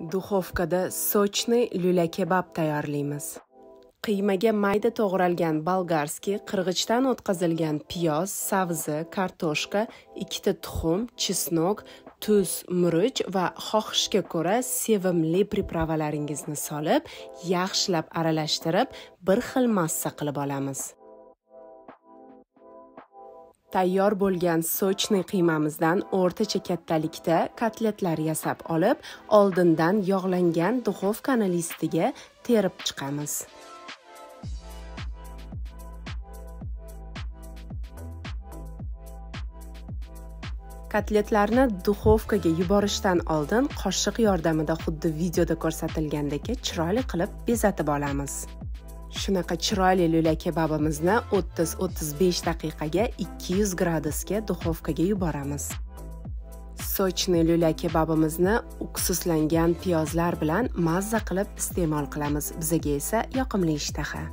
duxovkada sochniy lula kebab tayyorlaymiz. Qiymaga mayda to'g'ralgan болгарский, qirg'ichdan o'tkazilgan piyoz sabzi kartoshka ikkita tuxum chesnok tuz murch va xohishga ko'ra sevimli pripravalaringizni solib yaxshilab aralashtirib bir xil massa qilib olamiz. Tayyor bo'lgan sochniy qiymamizdan o'rtacha kattalikda kotletlar yasab olib oldindan yog'langan duxovkani listiga terib chiqamiz. Kotletlarni duxovkaga yuborishdan oldin qoshiq yordamida xuddi videoda ko'rsatilgandek chiroyli qilib bezatib olamiz. Shunaqa chiroyli lula kebabimizni 30-35 daqiqaga 200 gradusga duxovkaga yuboramiz. Sochni lula kebabimizni uksuslangan piyozlar bilan mazza qilib iste'mol qilamiz. Bizaga esa yoqimli ishtaha.